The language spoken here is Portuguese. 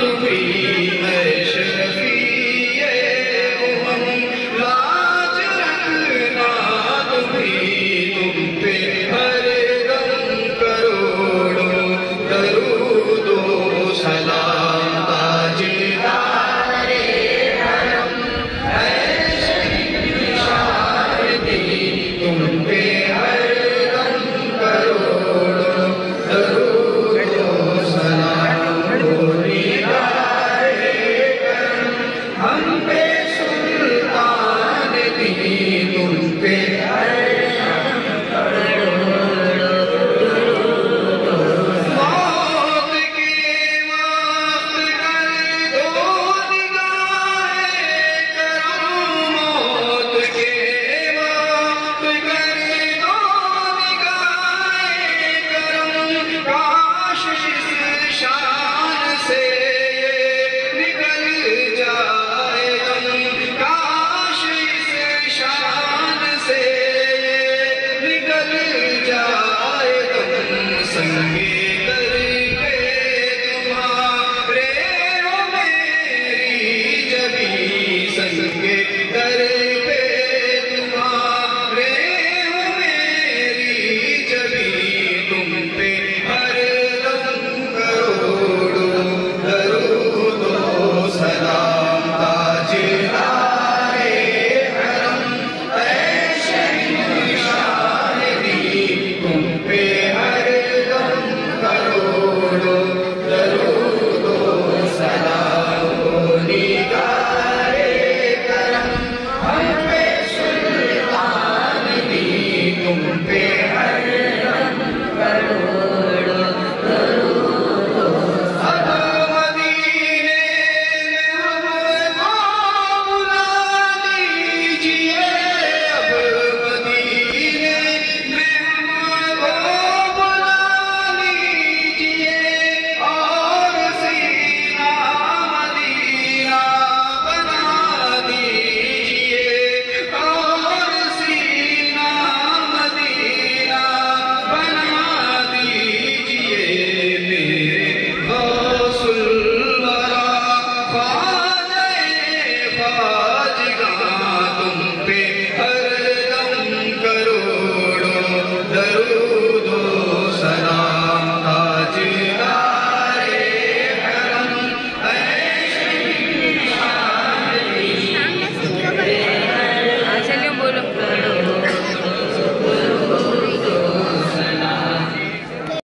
Santo Cristo. aqui.